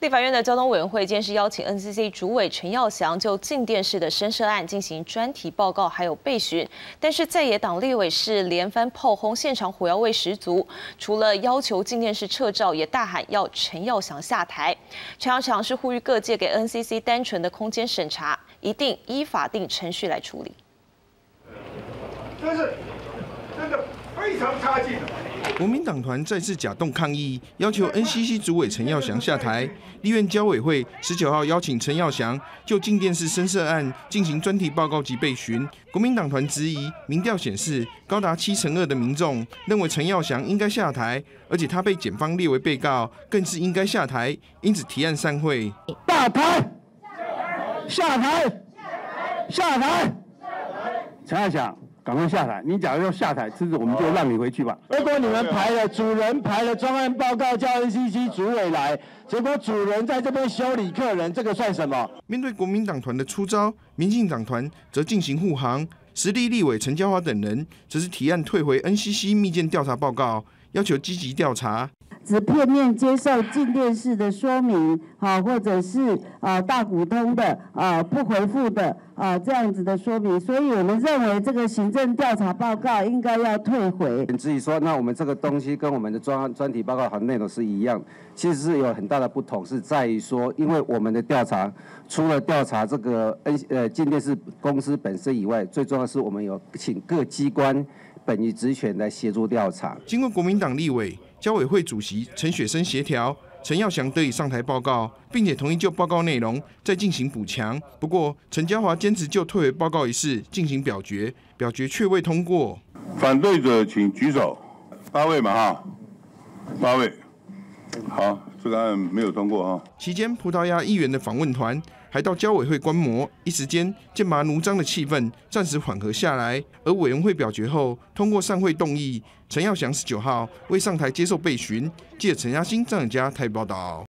立法院的交通委员会今天是邀请 NCC 主委陈耀祥就静电视的深涉案进行专题报告，还有备询。但是在野党立委是连番炮轰，现场火药味十足，除了要求静电视撤照，也大喊要陈耀祥下台。陈耀祥是呼吁各界给 NCC 单纯的空间审查，一定依法定程序来处理。这是真的非常差劲。国民党团再次假动抗议，要求 NCC 主委陈耀祥下台。立院交委会十九号邀请陈耀祥就静电视深涉案进行专题报告及备询。国民党团质疑，民调显示高达七成二的民众认为陈耀祥应该下台，而且他被检方列为被告，更是应该下台，因此提案散会。下台，下台，下台，陈耀祥。赶快下台！你假如要下台，这次我们就让你回去吧。如果你们排了主人排了专案报告叫 NCC 主委来，结果主人在这边修理客人，这个算什么？面对国民党团的出招，民进党团则进行护航。实力立委陈嘉华等人则是提案退回 NCC 密件调查报告，要求积极调查。只片面接受进电视的说明，好，或者是啊大股东的啊不回复的啊这样子的说明，所以我们认为这个行政调查报告应该要退回。你自己说，那我们这个东西跟我们的专专题报告的内容是一样，其实是有很大的不同，是在于说，因为我们的调查除了调查这个 N 呃进电视公司本身以外，最重要是我们有请各机关本于职权来协助调查。经过国民党立委。交委会主席陈雪生协调，陈耀祥得以上台报告，并且同意就报告内容再进行补强。不过，陈嘉华坚持就退回报告一事进行表决，表决却未通过。反对者请举手。八位嘛哈，八位。好，这个案没有通过啊。期间，葡萄牙议员的访问团还到交委会观摩，一时间剑拔弩张的气氛暂时缓和下来。而委员会表决后通过散会动议，陈耀祥十九号未上台接受备询。记者陈嘉欣、张永佳台报道。